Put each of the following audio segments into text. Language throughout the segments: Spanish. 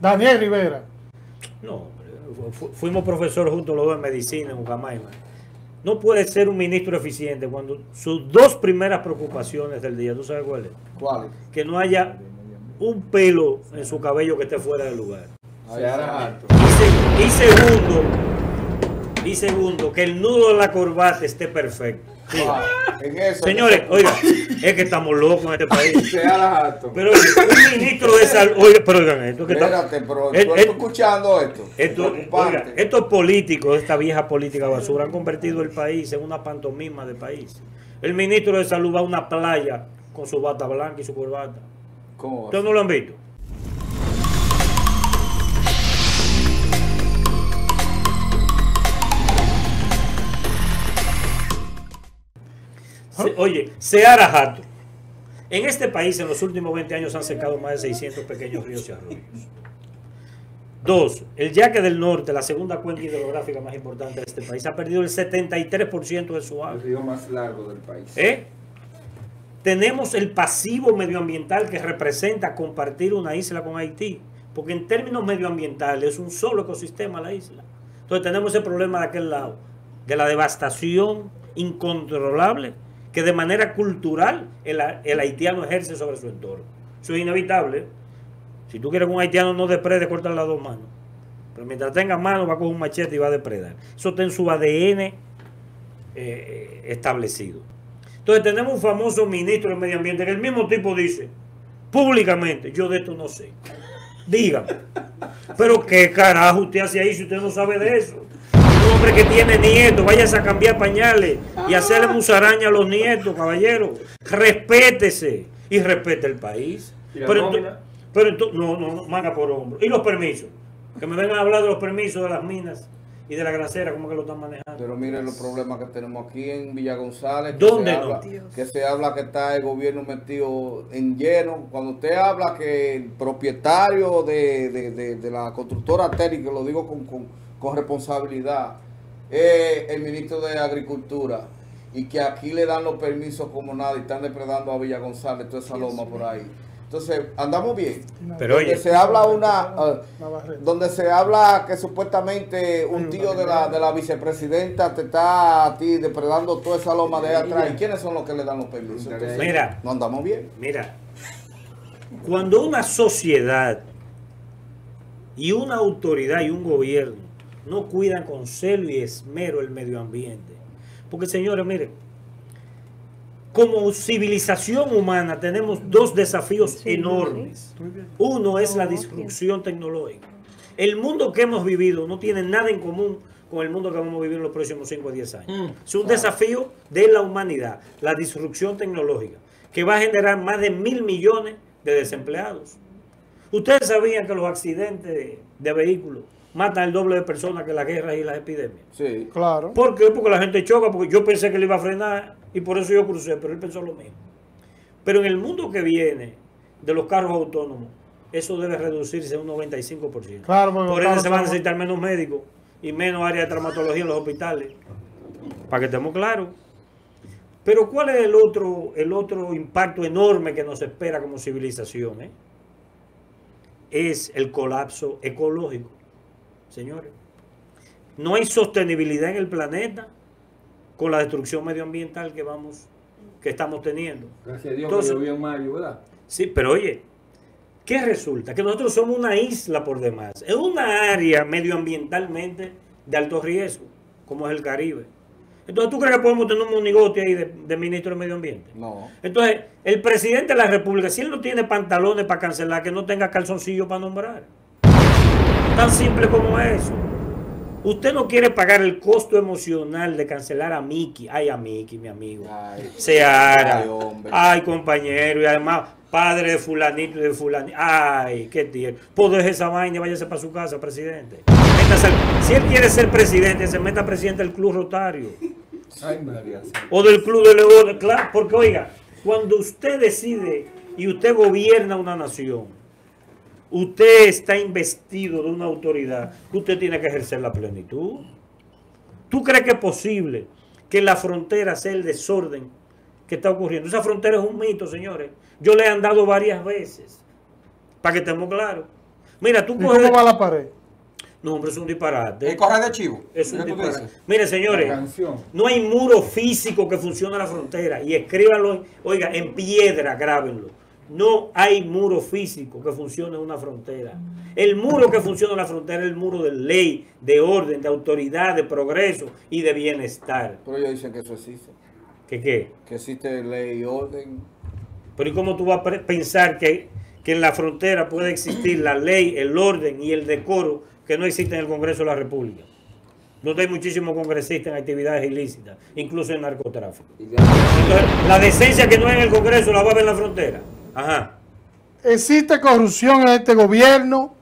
Daniel Rivera. No, fuimos profesores juntos los dos en medicina en Ucamaima. No puede ser un ministro eficiente cuando sus dos primeras preocupaciones del día, ¿tú sabes cuáles? ¿Cuáles? Que no haya un pelo en su cabello que esté fuera del lugar. Y, segundo, y segundo, que el nudo de la corbata esté perfecto. Señores, oiga, es que estamos locos en este país. Pero un ministro de salud, oiga, pero oigan esto. Que Espérate, pero estoy escuchando esto. Esto, oiga, estos políticos, esta vieja política basura, han convertido el país en una pantomima de país. El ministro de salud va a una playa con su bata blanca y su corbata. ¿Cómo? ¿Ustedes no lo han visto? Oye, Seara Jato. En este país, en los últimos 20 años, han secado más de 600 pequeños ríos y arroyos. Dos, el Yaque del Norte, la segunda cuenca hidrográfica más importante de este país, ha perdido el 73% de su agua. El río más largo del país. ¿Eh? Tenemos el pasivo medioambiental que representa compartir una isla con Haití, porque en términos medioambientales es un solo ecosistema la isla. Entonces tenemos ese problema de aquel lado, de la devastación incontrolable que de manera cultural el, haitiano ejerce sobre su entorno. Eso es inevitable. Si tú quieres que un haitiano no deprede, corta las dos manos. Pero mientras tenga manos, va con un machete y va a depredar. Eso está en su ADN eh, establecido. Entonces tenemos un famoso ministro del medio ambiente que el mismo tipo dice públicamente, yo de esto no sé. Dígame. Pero qué carajo usted hace ahí si usted no sabe de eso hombre que tiene nietos, váyase a cambiar pañales y hacerle musaraña a los nietos, caballero. Respétese y respete el país. Pero, pero no, no, manga por hombro. ¿Y los permisos? Que me vengan a hablar de los permisos de las minas y de la grasera, ¿cómo que lo están manejando? Pero miren los problemas que tenemos aquí en Villa González. Que ¿Dónde se habla, Que se habla que está el gobierno metido en lleno. Cuando usted habla que el propietario de, la constructora técnica, lo digo con, con, con responsabilidad, el ministro de Agricultura y que aquí le dan los permisos como nada y están depredando a Villa González, toda esa loma por ahí. Entonces, andamos bien. Pero donde se habla una uh, donde se habla que supuestamente un tío de la, de la vicepresidenta te está a ti depredando toda esa loma de atrás. ¿Y quiénes son los que le dan los permisos? mira, no andamos bien. Mira, cuando una sociedad y una autoridad y un gobierno no cuidan con celo y esmero el medio ambiente. Porque señores, miren, como civilización humana tenemos dos desafíos enormes. Uno es la disrupción tecnológica. El mundo que hemos vivido no tiene nada en común con el mundo que vamos a vivir en los próximos 5 o 10 años. Mm. Es un desafío de la humanidad, la disrupción tecnológica, que va a generar más de mil millones de desempleados. Ustedes sabían que los accidentes de vehículos matan el doble de personas que las guerras y las epidemias. Sí, claro. ¿Por qué? Porque la gente choca, porque yo pensé que le iba a frenar y por eso yo crucé, pero él pensó lo mismo. Pero en el mundo que viene de los carros autónomos, eso debe reducirse a un 95%. Claro, por eso se van a necesitar menos médicos y menos área de traumatología en los hospitales. Para que estemos claros. Pero ¿cuál es el otro, el otro impacto enorme que nos espera como civilización? Eh? Es el colapso ecológico señores. No hay sostenibilidad en el planeta con la destrucción medioambiental que vamos, que estamos teniendo. Gracias a Dios que llovió en mayo, ¿verdad? Sí, pero oye, ¿qué resulta? Que nosotros somos una isla por demás. Es una área medioambientalmente de alto riesgo, como es el Caribe. Entonces, ¿tú crees que podemos tener un monigote ahí de, ministro de Medio Ambiente? No. Entonces, el presidente de la República, si él no tiene pantalones para cancelar, que no tenga calzoncillo para nombrar. Tan simple como eso. Usted no quiere pagar el costo emocional de cancelar a Miki. Ay, a Miki, mi amigo. Ay, Seara. Ay, compañero. Y además, padre de fulanito y de fulanito. Ay, qué tierno. Pues esa vaina y váyase para su casa, presidente. Si él quiere ser presidente, se meta presidente del Club Rotario. Ay, María. O del Club de León. Claro, porque oiga, cuando usted decide y usted gobierna una nación, usted está investido de una autoridad usted tiene que ejercer la plenitud. ¿Tú crees que es posible que la frontera sea el desorden que está ocurriendo? Esa frontera es un mito, señores. Yo le he andado varias veces, para que estemos claros. Mira, tú ¿Y coges... cómo va la pared? No, hombre, es un disparate. El correr de chivo. Es un ¿Qué tú disparate. Mire, señores, no hay muro físico que funcione en la frontera. Y escríbanlo, oiga, en piedra, grábenlo. No hay muro físico que funcione en una frontera. El muro que funciona en la frontera es el muro de ley, de orden, de autoridad, de progreso y de bienestar. Pero ellos dicen que eso existe. ¿Qué qué? Que existe ley y orden. Pero ¿y cómo tú vas a pensar que, que en la frontera puede existir la ley, el orden y el decoro que no existe en el Congreso de la República? Donde hay muchísimos congresistas en actividades ilícitas, incluso en narcotráfico. Entonces, la decencia que no hay en el Congreso la va a ver en la frontera. Ajá. ¿Existe corrupción en este gobierno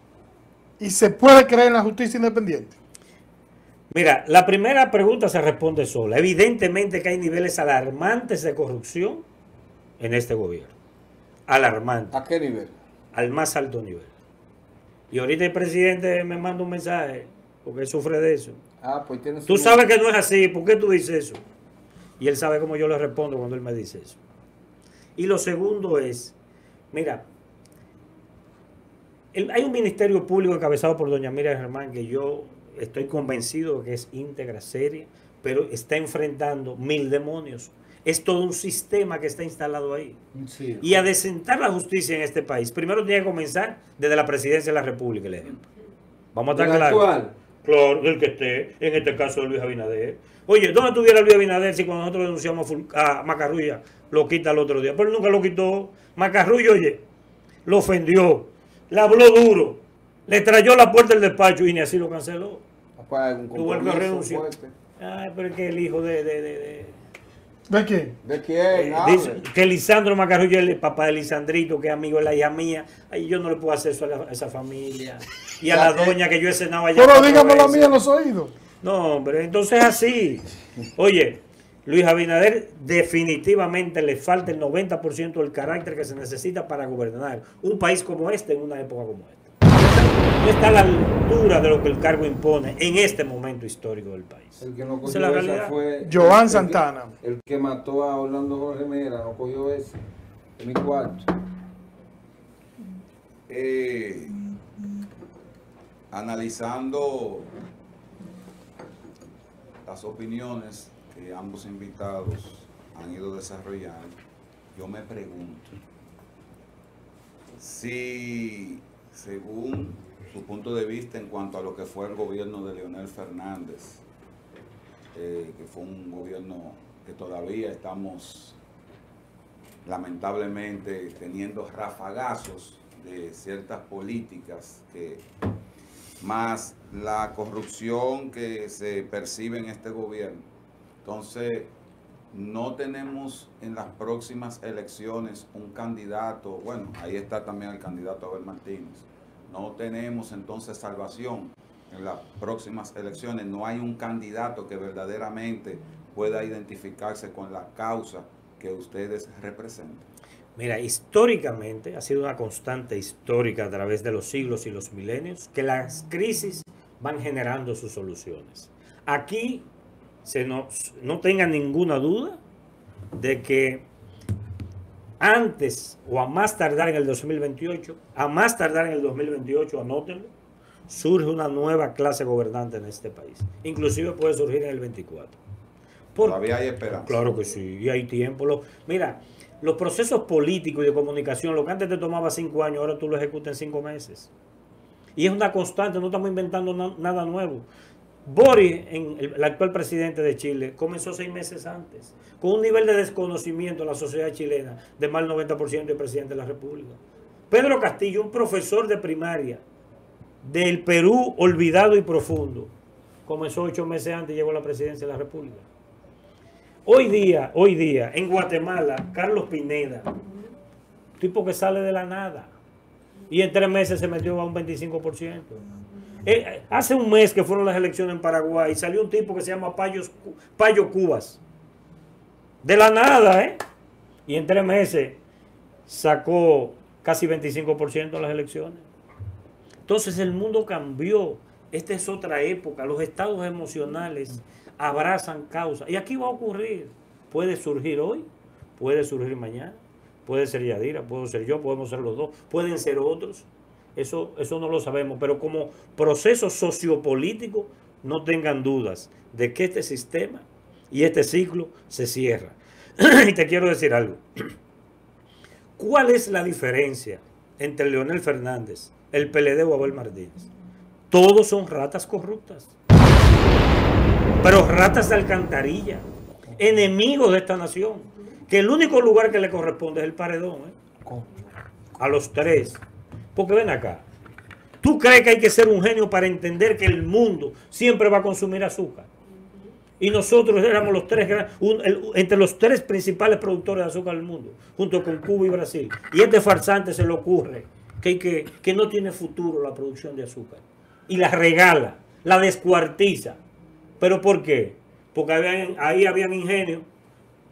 y se puede creer en la justicia independiente? Mira, la primera pregunta se responde sola. Evidentemente que hay niveles alarmantes de corrupción en este gobierno. Alarmantes. ¿A qué nivel? al más alto nivel. Y ahorita el presidente me manda un mensaje, porque él sufre de eso. Ah, pues tiene su- Tú sabes que no es así, ¿por qué tú dices eso? Y él sabe cómo yo le respondo cuando él me dice eso. Y lo segundo es, mira, el- hay un ministerio público encabezado por doña Miriam Germán que yo estoy convencido que es íntegra, seria, pero está enfrentando mil demonios. Es todo un sistema que está instalado ahí. Sí. Y a desentar la justicia en este país, primero tiene que comenzar desde la presidencia de la República, el ejemplo. Vamos a estar. Claro, el que esté, en este caso de Luis Abinader. Oye, ¿dónde estuviera Luis Abinader si cuando nosotros denunciamos a Macarrulla lo quita el otro día? Pero nunca lo quitó. Macarrulla, oye, lo ofendió, le habló duro, le trayó la puerta del despacho y ni así lo canceló. Tuvo el que fuerte. Ay, pero es que el hijo de... de, de- de- ¿De quién? ¿De eh, quién? Dice que Lisandro Macarrulla es el papá de Lisandrito, que es amigo de la hija mía. Ay, yo no le puedo hacer eso a, la- a esa familia. Y a la doña que yo he cenado allá. Pero cuatro dígamelo a mí veces. en los oídos. No, hombre, entonces así. Oye, Luis Abinader definitivamente le falta el 90% del carácter que se necesita para gobernar un país como este en una época como esta. No está a la altura de lo que el cargo impone en este momento histórico del país. El que no cogió esa fue. Joan el que- Santana. El que mató a Orlando Jorge Mera, no cogió ese. En mi cuarto. Eh, analizando las opiniones ambos invitados han ido desarrollando, yo me pregunto si, según su punto de vista en cuanto a lo que fue el gobierno de Leonel Fernández, eh, que fue un gobierno que todavía estamos lamentablemente teniendo rafagazos de ciertas políticas que más la corrupción que se percibe en este gobierno. Entonces, no tenemos en las próximas elecciones un candidato, bueno, ahí está también el candidato Abel Martínez. No tenemos entonces salvación en las próximas elecciones. No hay un candidato que verdaderamente pueda identificarse con la causa que ustedes representan. Mira, históricamente ha sido una constante histórica a través de los siglos y los milenios que las crisis van generando sus soluciones. Aquí se nos, no tengan ninguna duda de que antes o a más tardar en el 2028, a más tardar en el 2028, anótenlo, surge una nueva clase gobernante en este país. Inclusive puede surgir en el 24. ¿Por Todavía hay esperanza. Claro que sí, y hay tiempo. Lo- mira, los procesos políticos y de comunicación, lo que antes te tomaba cinco años, ahora tú lo ejecutas en cinco meses. Y es una constante, no estamos inventando na- nada nuevo. Boris, en el, el actual presidente de Chile, comenzó seis meses antes, con un nivel de desconocimiento de la sociedad chilena de más del 90% del presidente de la República. Pedro Castillo, un profesor de primaria del Perú olvidado y profundo, comenzó ocho meses antes y llegó a la presidencia de la República. Hoy día, hoy día, en Guatemala, Carlos Pineda, tipo que sale de la nada, y en tres meses se metió a un 25%. Eh, hace un mes que fueron las elecciones en Paraguay, salió un tipo que se llama Payo Cubas. De la nada, ¿eh? Y en tres meses sacó casi 25% en las elecciones. Entonces el mundo cambió. Esta es otra época. Los estados emocionales abrazan causas. Y aquí va a ocurrir. Puede surgir hoy, puede surgir mañana, puede ser Yadira, puedo ser yo, podemos ser los dos, pueden ser otros. Eso, eso no lo sabemos, pero como proceso sociopolítico, no tengan dudas de que este sistema y este ciclo se cierra. y te quiero decir algo. ¿Cuál es la diferencia entre Leonel Fernández, el PLD o Abel Martínez? Todos son ratas corruptas. Pero ratas de alcantarilla, enemigos de esta nación. Que el único lugar que le corresponde es el paredón. ¿eh? A los tres. Porque ven acá. ¿Tú crees que hay que ser un genio para entender que el mundo siempre va a consumir azúcar? Y nosotros éramos los tres entre los tres principales productores de azúcar del mundo, junto con Cuba y Brasil. Y este farsante se le ocurre que, que, que no tiene futuro la producción de azúcar. Y la regala, la descuartiza. ¿Pero por qué? Porque habían- ahí habían ingenios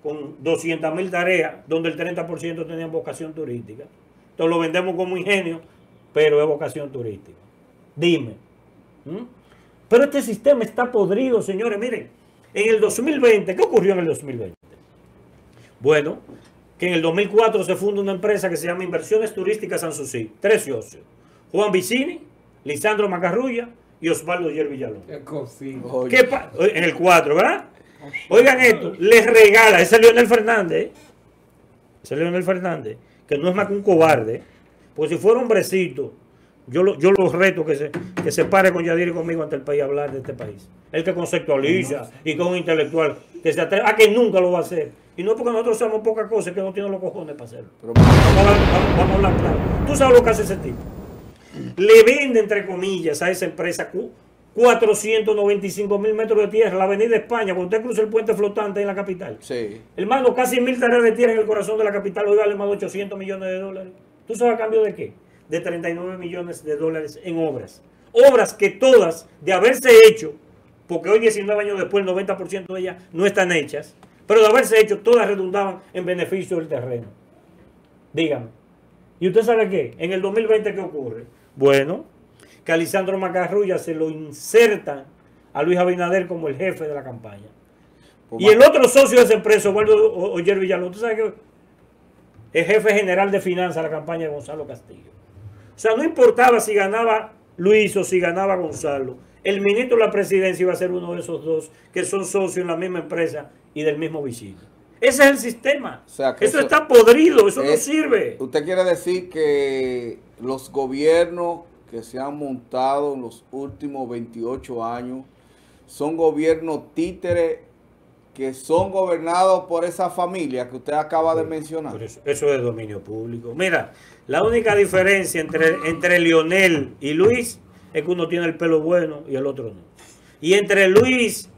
con 200 mil tareas, donde el 30% tenían vocación turística. Entonces lo vendemos como ingenio, pero es vocación turística. Dime. ¿Mm? Pero este sistema está podrido, señores. Miren, en el 2020, ¿qué ocurrió en el 2020? Bueno, que en el 2004 se funda una empresa que se llama Inversiones Turísticas Sanssouci. Tres socios. Juan Vicini, Lisandro Macarrulla y Osvaldo Yer Villalón. Qué cosita. Oye, ¿Qué pa- en el 4, ¿verdad? Oigan esto, les regala, ese es Leonel Fernández, ese es Leonel Fernández, que no es más que un cobarde, porque si fuera hombrecito, yo lo, yo lo reto que se, que se pare con Yadir y conmigo ante el país a hablar de este país. El que conceptualiza y con un intelectual que se atreve, a que nunca lo va a hacer. Y no porque nosotros somos poca cosa, es que no tiene los cojones para hacerlo. pero- Vamos a hablar, vamos- vamos a hablar claro. ¿Tú sabes lo que hace ese tipo? Le vende, entre comillas, a esa empresa cu- 495 mil metros de tierra, la avenida España, cuando usted cruza el puente flotante en la capital. Sí. Hermano, casi mil tareas de tierra en el corazón de la capital, hoy vale más de 800 millones de dólares. ¿Tú sabes a cambio de qué? De 39 millones de dólares en obras. Obras que todas, de haberse hecho, porque hoy 19 años después el 90% de ellas no están hechas, pero de haberse hecho, todas redundaban en beneficio del terreno. Dígame. ¿Y usted sabe qué? En el 2020, ¿qué ocurre? Bueno, que a Lisandro Macarrulla se lo insertan a Luis Abinader como el jefe de la campaña. Pues Y el otro socio de esa empresa, Osvaldo Oyer Villalón, ¿tú sabes que es jefe general de finanzas de la campaña de Gonzalo Castillo? O sea, no importaba si ganaba Luis o si ganaba Gonzalo. El ministro de la presidencia iba a ser uno de esos dos que son socios en la misma empresa y del mismo vecino. Ese es el sistema. O sea, que eso, eso está podrido, eso no sirve. Usted quiere decir que los gobiernos que se han montado en los últimos 28 años son gobiernos títeres que son gobernados por esa familia que usted acaba de mencionar. Eso, eso es dominio público. Mira, la única diferencia entre, entre Lionel y Luis es que uno tiene el pelo bueno y el otro no. Y entre Luis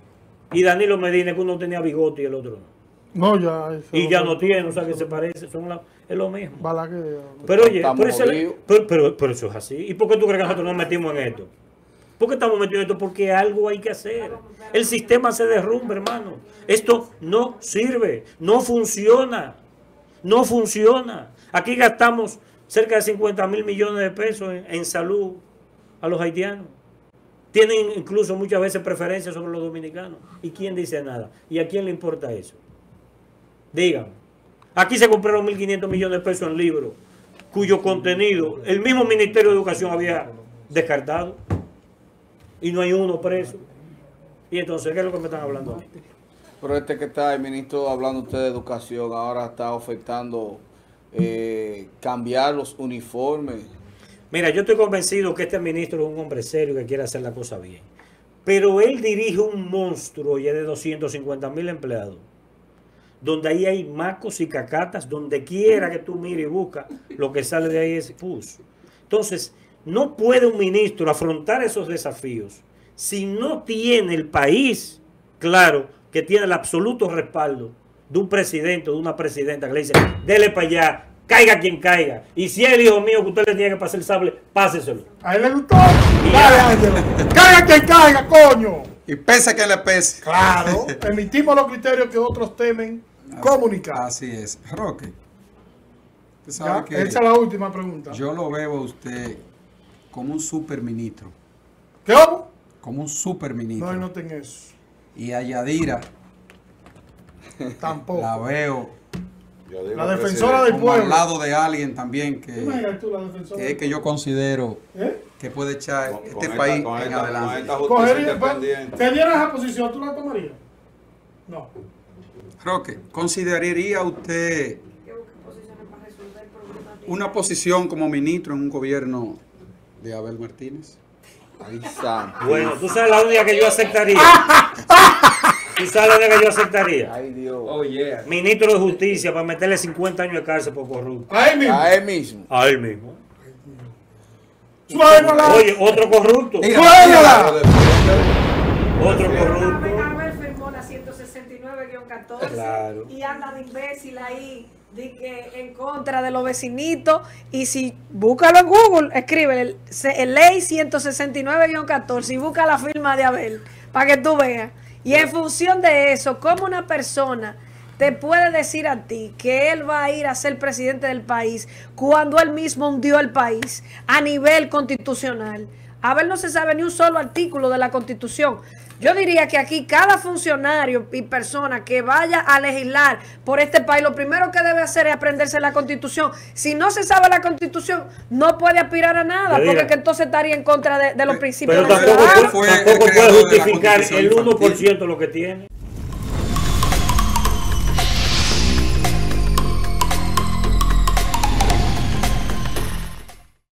y Danilo Medina es que uno tenía bigote y el otro no. No, ya. eso Y ya no tiene, o sea que se parece, son la- es lo mismo. Balaguer. Pero oye, Estamos pero, ese- jodidos. pero, pero- pero eso es así. ¿Y por qué tú crees que nosotros nos metimos en esto? ¿Por qué estamos metidos en esto? Porque algo hay que hacer. El sistema se derrumba, hermano. Esto no sirve, no funciona. No funciona. Aquí gastamos cerca de 50 mil millones de pesos en, en salud a los haitianos. Tienen incluso muchas veces preferencias sobre los dominicanos. ¿Y quién dice nada? ¿Y a quién le importa eso? Dígame. Aquí se compraron 1.500 millones de pesos en libros, cuyo contenido el mismo Ministerio de Educación había descartado. Y no hay uno preso. Y entonces, ¿qué es lo que me están hablando? Pero este que está, el ministro, hablando usted de educación, ahora está ofertando eh, cambiar los uniformes. Mira, yo estoy convencido que este ministro es un hombre serio que quiere hacer la cosa bien. Pero él dirige un monstruo ya de 250 mil empleados. Donde ahí hay macos y cacatas, donde quiera que tú mires y buscas, lo que sale de ahí es pus. Entonces, no puede un ministro afrontar esos desafíos si no tiene el país claro que tiene el absoluto respaldo de un presidente o de una presidenta que le dice, dele para allá, caiga quien caiga. Y si es el hijo mío que usted le tiene que pasar el sable, páseselo. A él le gustó. Dale, Ángelo. Caiga quien caiga, coño. Y pese que le pese. Claro. Emitimos los criterios que otros temen comunicar. Así es. Roque, usted Ya, sabe que Esa es la última pregunta. yo lo veo a usted como un superministro. ¿Qué hago? Como un superministro. No, no ten eso. Y a Yadira Tampoco. la veo La defensora del como al pueblo. lado de alguien también ¿Te que, tú la defensora? que es que yo considero ¿Eh? que puede echar Con- este país en esta- con adelante. Cogería. ¿Te dieran esa posición? ¿Tú la tomarías? No. Roque, ¿consideraría usted una posición como ministro en un gobierno de Abel Martínez? Ay, santo. Bueno, tú sabes la única que yo aceptaría. Tú sabes la única que yo aceptaría. Ay, Dios. Oh, yeah. Ministro de Justicia para meterle 50 años de cárcel por corrupto. Ahí mismo. A él mismo. A él mismo. Suéltala. Oye, otro corrupto. Suéltala. Otro corrupto. Abel firmó la 169-14 Claro. y anda de imbécil ahí, de que en contra de los vecinitos. Y si búscalo en Google, escribe el, ley 169-14 y busca la firma de Abel para que tú veas. Y en función de eso, como una persona te puede decir a ti que él va a ir a ser presidente del país cuando él mismo hundió el país a nivel constitucional. Abel no se sabe ni un solo artículo de la constitución. Yo diría que aquí cada funcionario y persona que vaya a legislar por este país, lo primero que debe hacer es aprenderse la constitución. Si no se sabe la constitución, no puede aspirar a nada, porque que entonces estaría en contra de, de los principios Pero tampoco, tampoco puede justificar el infantil. 1% lo que tiene.